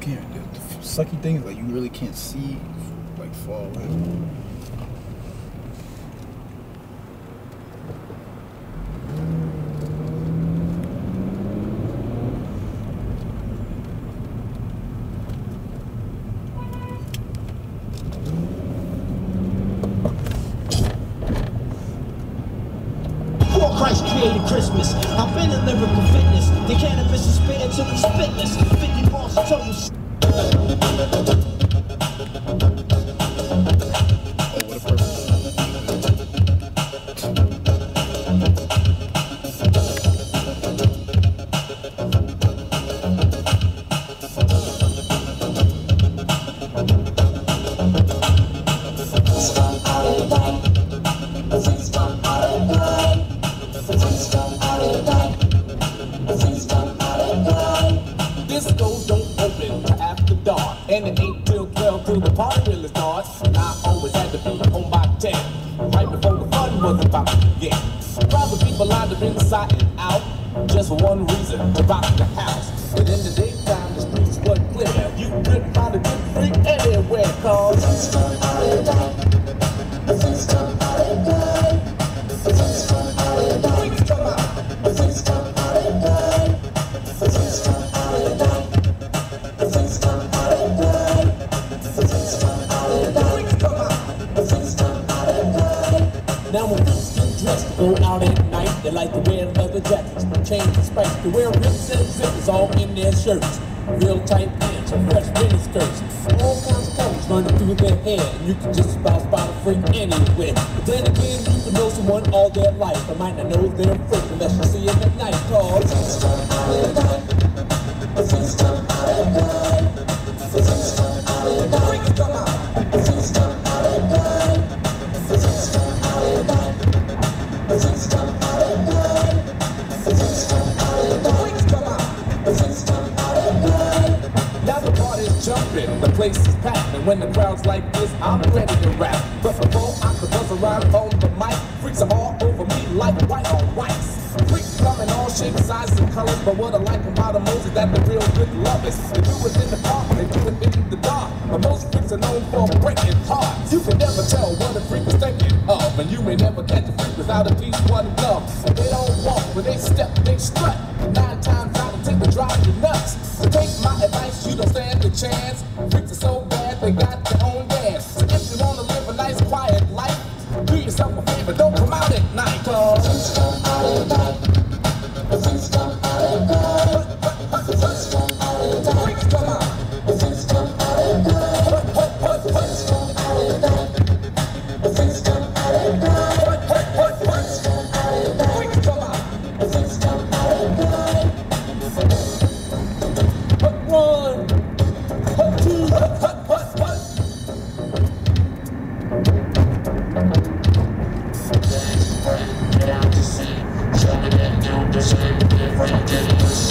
can't. The, the sucky thing is like you really can't see like far away. Christ created Christmas, I've been in lyrical fitness. The cannabis is spit into the spitless. 50 and it ain't till 12 till the party really starts. And I always had to be home by 10, right before the fun was about to begin. Crowds of people lined up inside and out, just for one reason, to rock the house. But in the daytime, the streets were clear. You couldn't find a good freak anywhere, cause go out at night, they like to wear leather jackets, chains and spikes. They wear rips and zippers all in their shirts. Real tight pants and fresh mini skirts. All kinds of colors running through their hair. You can just about spot a freak anywhere. But then again, you can know someone all their life. But might not know they're a freak unless you see them at night. Cause freaks come out. The place is packed, and when the crowd's like this, I'm ready to rap. But before I can buzz around on the mic, freaks are all over me like white on rice. Freaks come in all shapes, sizes, and colors, but what I like about them most is that they're real good lovers. They do it in the park, they do it in the dark, but most freaks are known for breaking hearts. You can never tell what a freak is thinking of, and you may never catch a freak without at least one glove. They don't walk, when they step, they strut. Nine times ten, they drive you nuts. Take my advice, you don't stand a chance. Freaks are so bad, they got their own dance. So if you wanna live a nice, quiet life, do yourself a It's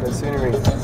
the scenery.